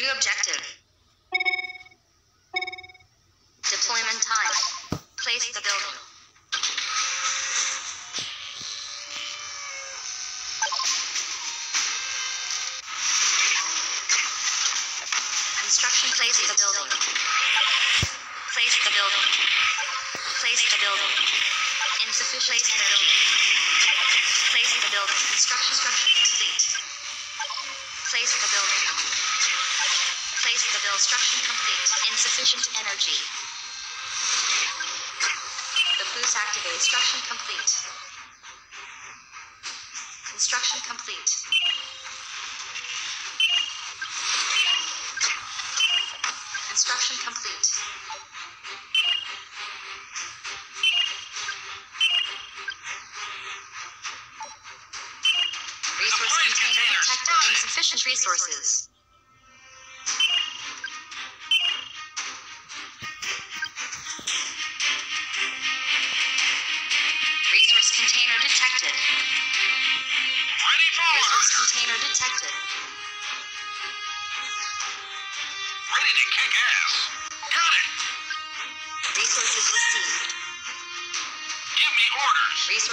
New objective. Construction complete. Insufficient energy. The boost activated. Construction complete. Construction complete. Construction complete. Resource container detected. Insufficient resources.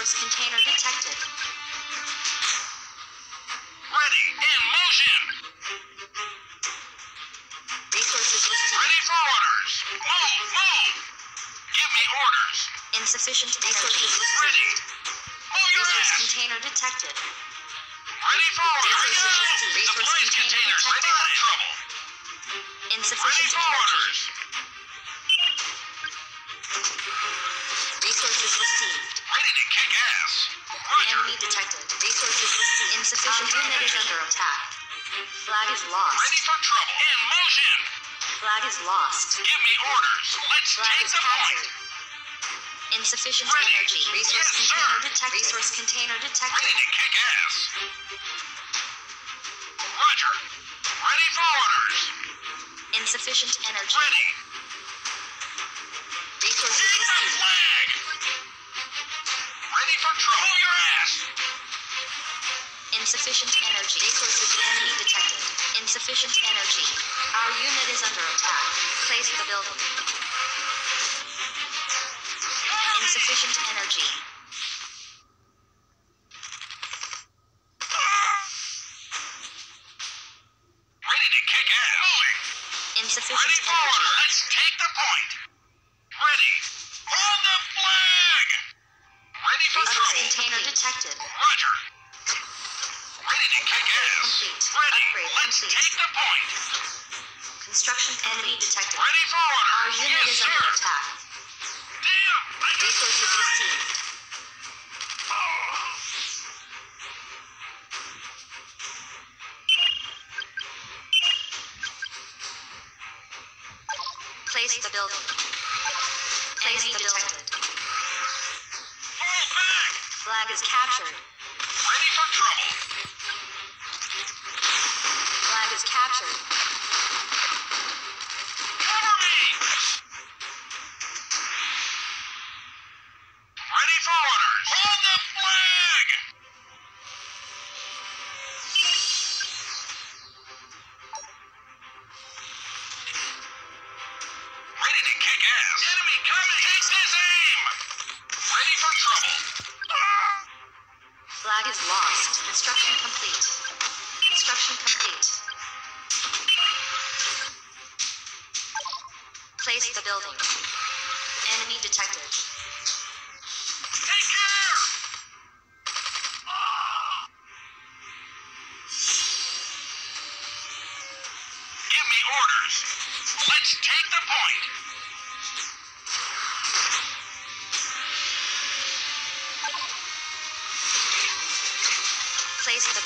Resource container detected. Ready. In motion. Resources Ready for orders. Move, move. Give me orders. Insufficient resources Ready. Move your Resource ass. container detected. Ready for orders. Resources Here we go. received. The Resource place container container's ready detected. trouble. Ready Insufficient for energy. orders. Resources received. Flag is Ready lost. for trouble. In motion. Flag is lost. Give me orders. Let's Flag take is the point. captured. Insufficient Ready. energy. Resource Yes, container sir. detected. Resource container Ready detected. to kick ass. Roger. Ready for orders. Insufficient energy. Ready. Resources Insufficient energy. Resources enemy detected. Insufficient energy. Our unit is under attack. Place the building. Insufficient energy. Complete. take the point. Construction enemy detected. Ready for order. Our unit yes, is sir. under attack. Damn. I Resources received. Place the building. Place the building. Fall back. Flag is captured. Ready for trouble. Kick ass. Enemy coming. This aim. Ready for trouble. Flag is lost. Construction complete. Construction complete. Place the building. Enemy detected.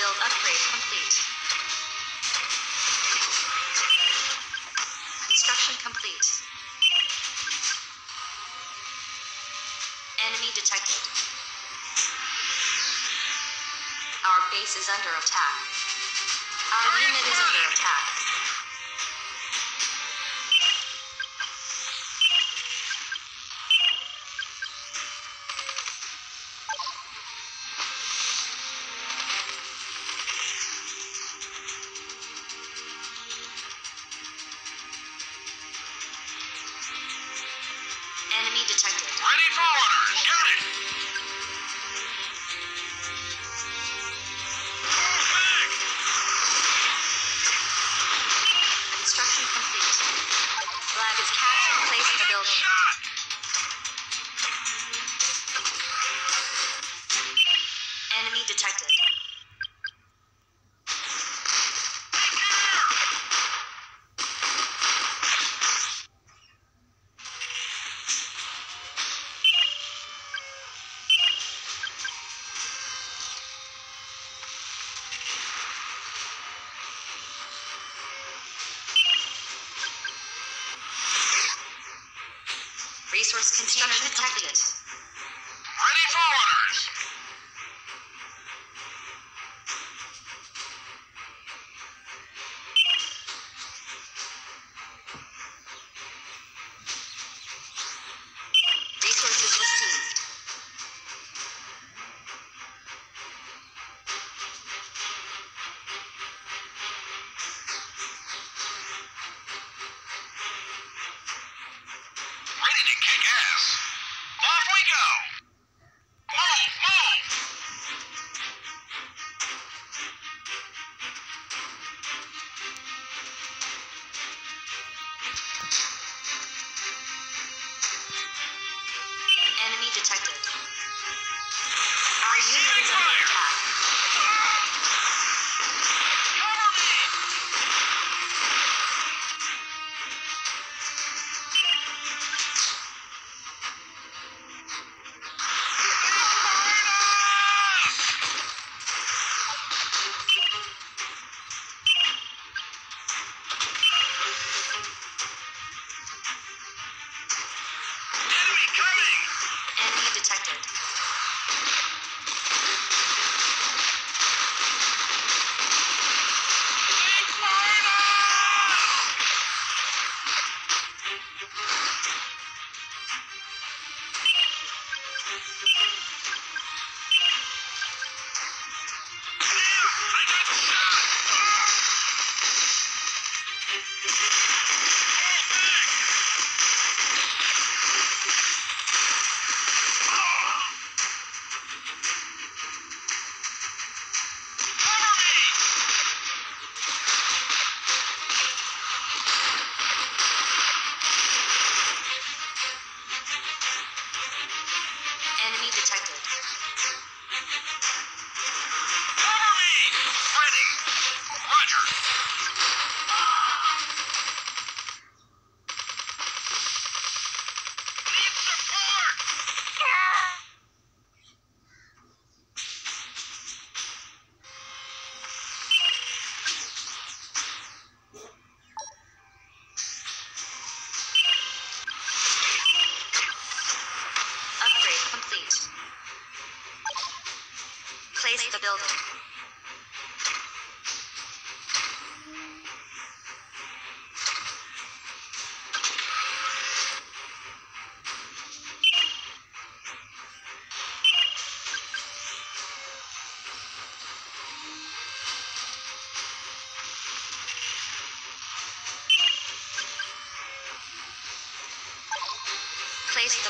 Build upgrade complete. Construction complete. Enemy detected. Our base is under attack. Our unit is under attack. flag is captured. resource construction detected.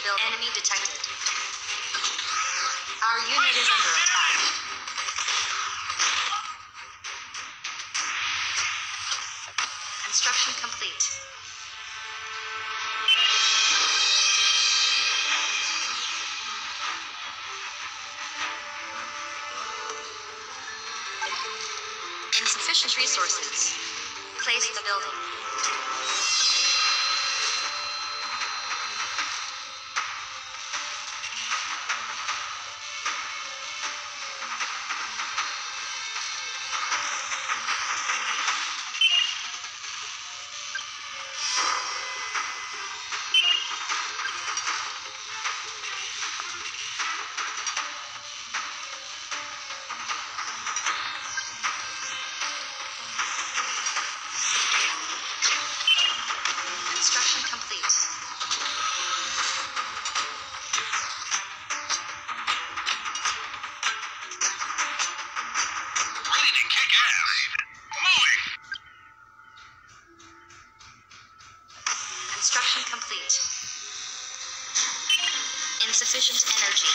Enemy detected. Our unit is under attack. Construction complete. Insufficient resources. Place the building. Construction complete. Insufficient energy.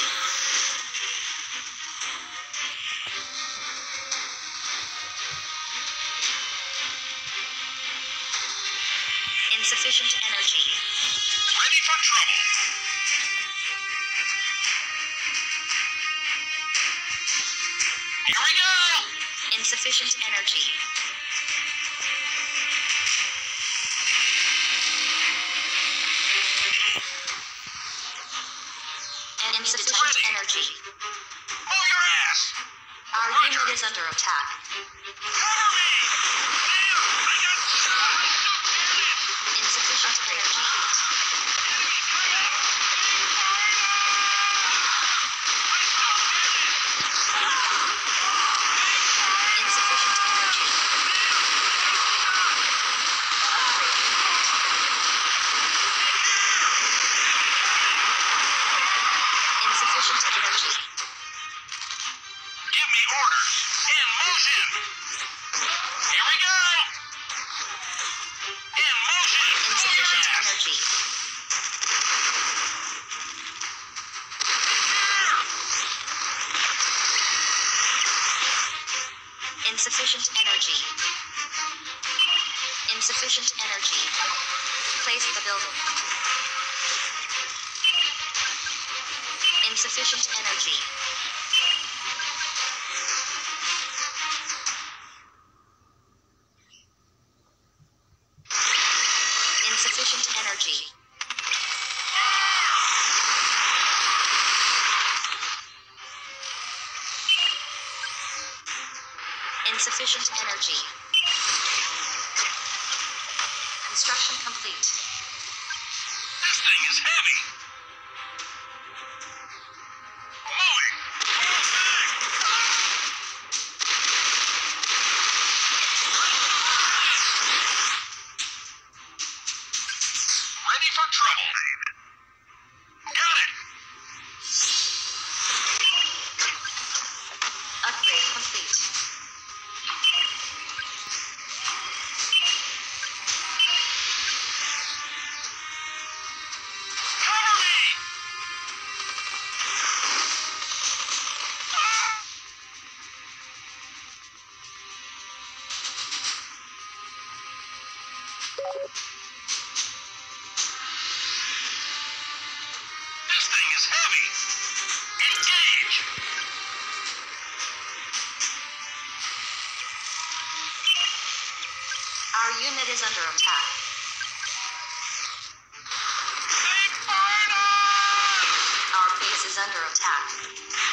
Insufficient energy. Ready for trouble. Here we go! Insufficient energy. Energy. Move your ass. Our unit is under attack. Cover me. Insufficient energy. Place the building. Insufficient energy. Insufficient energy. Insufficient energy. Construction complete. This thing is heavy. Our is under attack. They fired us! Our base is under attack.